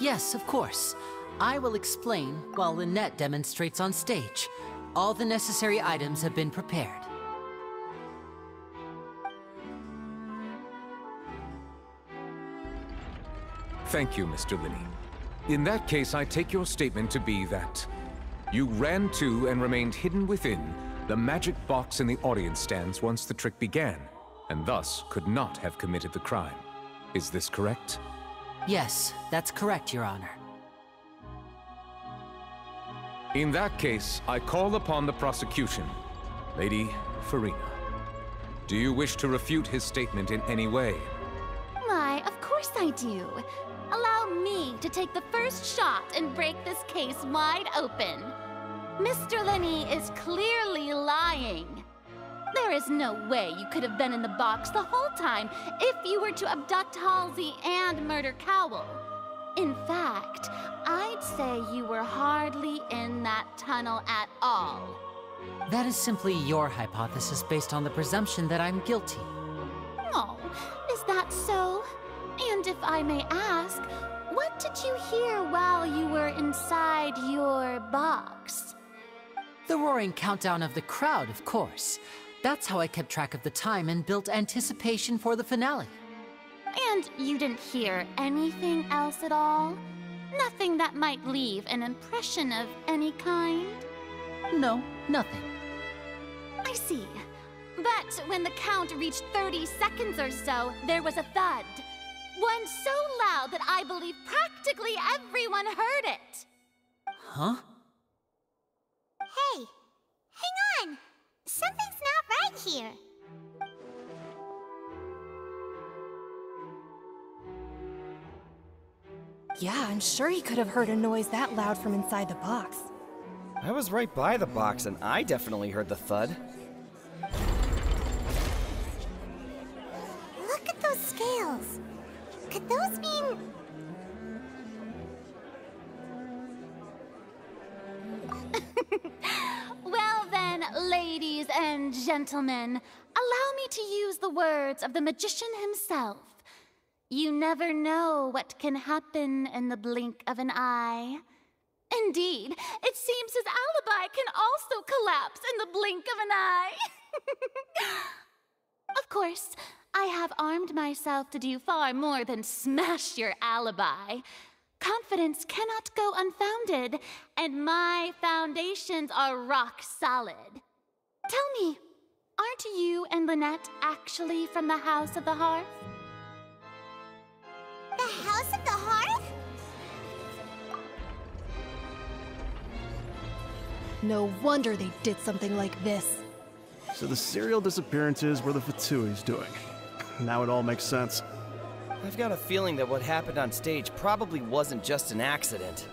Yes, of course. I will explain while Lynette demonstrates on stage. All the necessary items have been prepared. Thank you, Mr. Lyney. In that case, I take your statement to be that you ran to and remained hidden within the magic box in the audience stands once the trick began, and thus could not have committed the crime. Is this correct? Yes, that's correct, Your Honor. In that case, I call upon the prosecution. Lady Furina. do you wish to refute his statement in any way? Why, of course I do. Allow me to take the first shot and break this case wide open. Mr. Lyney is clearly lying. There is no way you could have been in the box the whole time if you were to abduct Halsey and murder Cowell. In fact, I'd say you were hardly in that tunnel at all. That is simply your hypothesis based on the presumption that I'm guilty. Oh, is that so? And if I may ask, what did you hear while you were inside your box? The roaring countdown of the crowd, of course. That's how I kept track of the time and built anticipation for the finale. And you didn't hear anything else at all? Nothing that might leave an impression of any kind? No, nothing. I see. But when the count reached 30 seconds or so, there was a thud. One so loud that I believe practically everyone heard it. Huh? Hey, hang on! Something's not right here. Yeah, I'm sure he could have heard a noise that loud from inside the box. I was right by the box and I definitely heard the thud. Look at those scales. Could those mean... Ladies and gentlemen, allow me to use the words of the magician himself. You never know what can happen in the blink of an eye. Indeed, it seems his alibi can also collapse in the blink of an eye. of course, I have armed myself to do far more than smash your alibi. Confidence cannot go unfounded, and my foundations are rock solid. Tell me, aren't you and Lynette actually from the House of the Hearth? The House of the Hearth? No wonder they did something like this. So the serial disappearances were the Fatui's doing. Now it all makes sense. I've got a feeling that what happened on stage probably wasn't just an accident.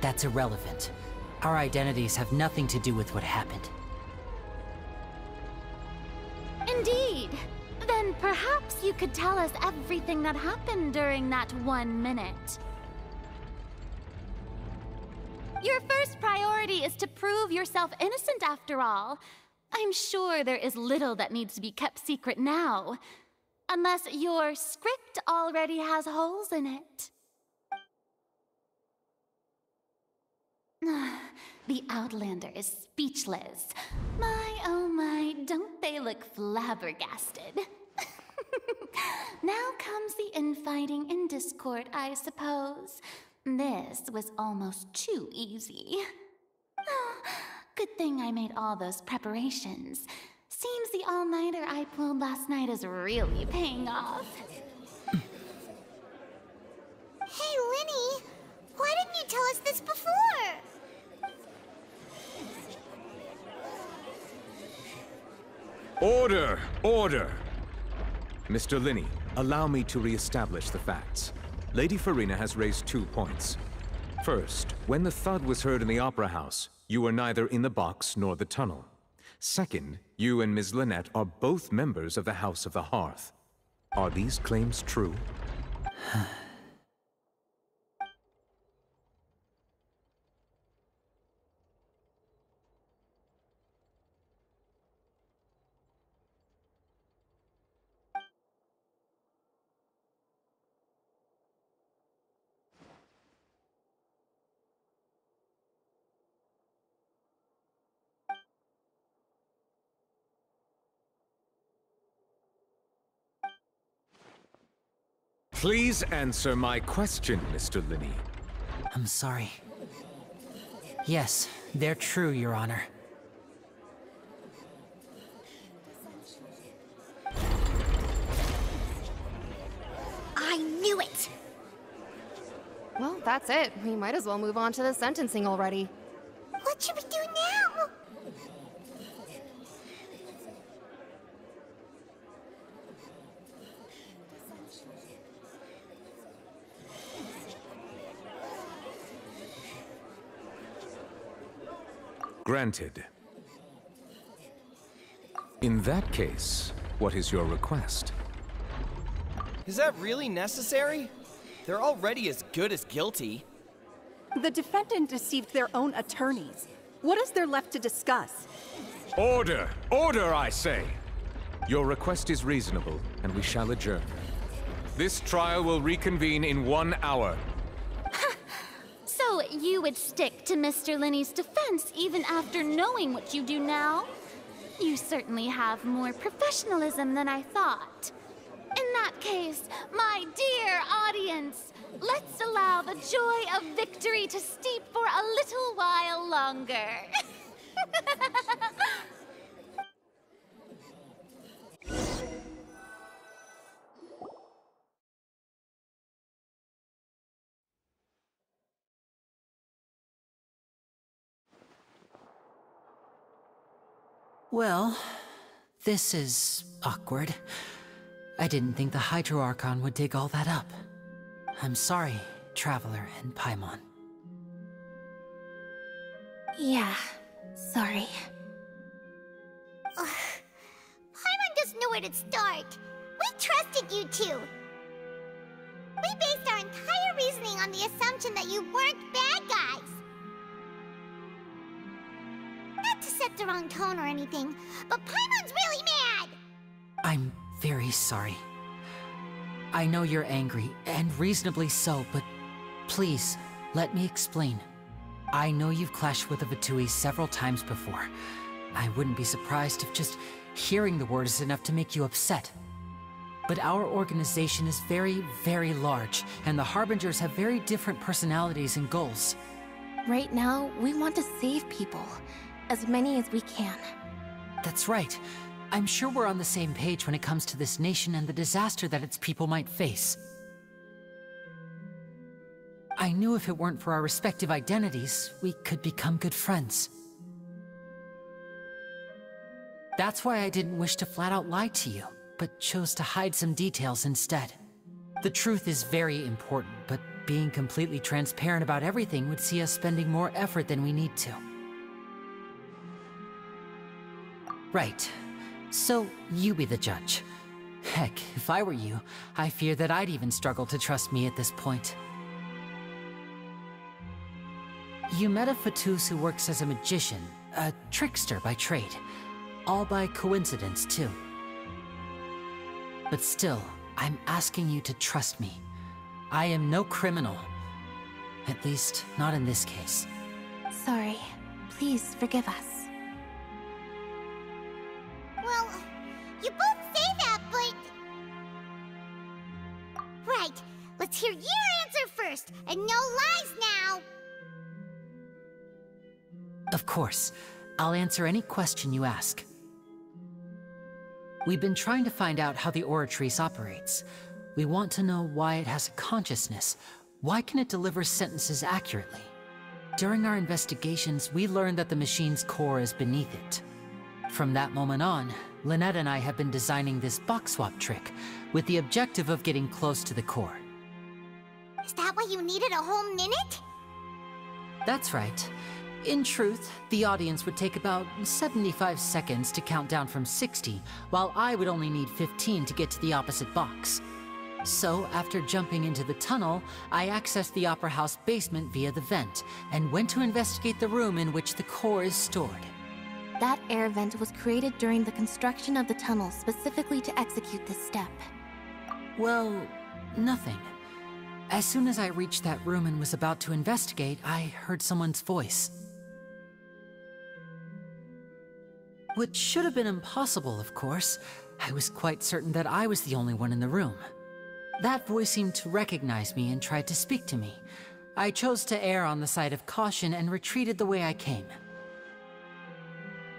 That's irrelevant. Our identities have nothing to do with what happened. Indeed. Then perhaps you could tell us everything that happened during that one minute. Your first priority is to prove yourself innocent after all. I'm sure there is little that needs to be kept secret now. Unless your script already has holes in it. the Outlander is speechless. My, oh my, don't they look flabbergasted? now comes the infighting and discord, I suppose. This was almost too easy. Good thing I made all those preparations. Seems the all-nighter I pulled last night is really paying off. Hey, Lyney! Why didn't you tell us this before? Order! Order! Mr. Lyney, allow me to re-establish the facts. Lady Furina has raised two points. First, when the thud was heard in the Opera House, you were neither in the box nor the tunnel. Second, you and Ms. Lynette are both members of the House of the Hearth. Are these claims true? Please answer my question, Mr. Lyney. I'm sorry. Yes, they're true, Your Honor. I knew it! Well, that's it. We might as well move on to the sentencing already. What should we do now? Granted. In that case, what is your request? Is that really necessary? They're already as good as guilty. The defendant deceived their own attorneys. What is there left to discuss? Order! Order, I say! Your request is reasonable, and we shall adjourn. This trial will reconvene in one hour. You would stick to Mr. Lyney's defense even after knowing what you do now? You certainly have more professionalism than I thought. In that case, my dear audience, let's allow the joy of victory to steep for a little while longer. Well, this is awkward. I didn't think the Hydro Archon would dig all that up. I'm sorry, Traveler and Paimon. Yeah, sorry. Ugh. Paimon doesn't know where to start. We trusted you two. We based our entire reasoning on the assumption that you weren't bad set the wrong tone or anything, but Paimon's really mad! I'm very sorry. I know you're angry, and reasonably so, but please, let me explain. I know you've clashed with the Fatui several times before. I wouldn't be surprised if just hearing the word is enough to make you upset. But our organization is very, very large, and the Harbingers have very different personalities and goals. Right now, we want to save people. As many as we can. That's right. I'm sure we're on the same page when it comes to this nation and the disaster that its people might face. I knew if it weren't for our respective identities, we could become good friends. That's why I didn't wish to flat out lie to you, but chose to hide some details instead. The truth is very important, but being completely transparent about everything would see us spending more effort than we need to. Right. So, you be the judge. Heck, if I were you, I fear that I'd even struggle to trust me at this point. You met a Fatus who works as a magician, a trickster by trade. All by coincidence, too. But still, I'm asking you to trust me. I am no criminal. At least, not in this case. Sorry. Please forgive us. First, and no lies now! Of course. I'll answer any question you ask. We've been trying to find out how the Oratrice operates. We want to know why it has a consciousness. Why can it deliver sentences accurately? During our investigations, we learned that the machine's core is beneath it. From that moment on, Lynette and I have been designing this box swap trick, with the objective of getting close to the core. Is that why you needed a whole minute? That's right. In truth, the audience would take about 75 seconds to count down from 60, while I would only need 15 to get to the opposite box. So, after jumping into the tunnel, I accessed the Opera House basement via the vent, and went to investigate the room in which the core is stored. That air vent was created during the construction of the tunnel specifically to execute this step. Well, nothing. As soon as I reached that room and was about to investigate, I heard someone's voice. Which should have been impossible, of course. I was quite certain that I was the only one in the room. That voice seemed to recognize me and tried to speak to me. I chose to err on the side of caution and retreated the way I came.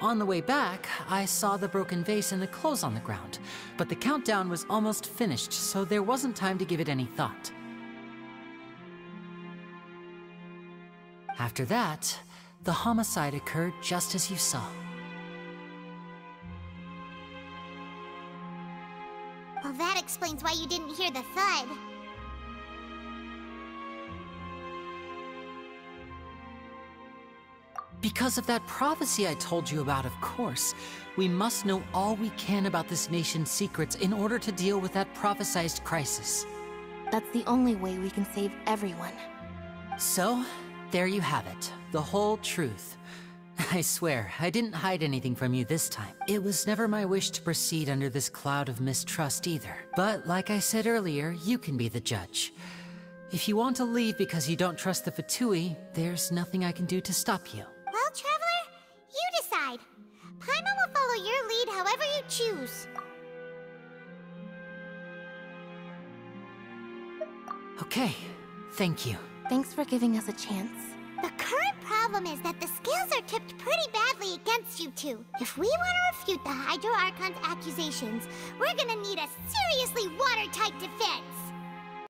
On the way back, I saw the broken vase and the clothes on the ground, but the countdown was almost finished, so there wasn't time to give it any thought. After that, the homicide occurred just as you saw. Well, that explains why you didn't hear the thud. Because of that prophecy I told you about, of course. We must know all we can about this nation's secrets in order to deal with that prophesized crisis. That's the only way we can save everyone. So, there you have it. The whole truth. I swear, I didn't hide anything from you this time. It was never my wish to proceed under this cloud of mistrust either. But like I said earlier, you can be the judge. If you want to leave because you don't trust the Fatui, there's nothing I can do to stop you. Well, Traveler, you decide. Paimon will follow your lead however you choose. Okay, thank you. Thanks for giving us a chance. The current problem is that the scales are tipped pretty badly against you two. If we want to refute the Hydro Archon's accusations, we're gonna need a seriously watertight defense.